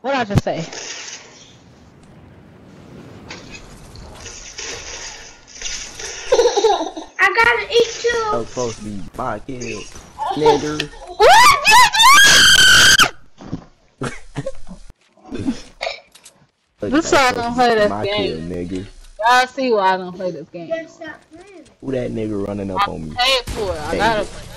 What I just say? I gotta eat too. I'm supposed to be my kid, nigger. This why I don't play this my game. kid, nigger. Y'all see why I don't play this game. Who that nigga running up on me? Pay for it. I gotta.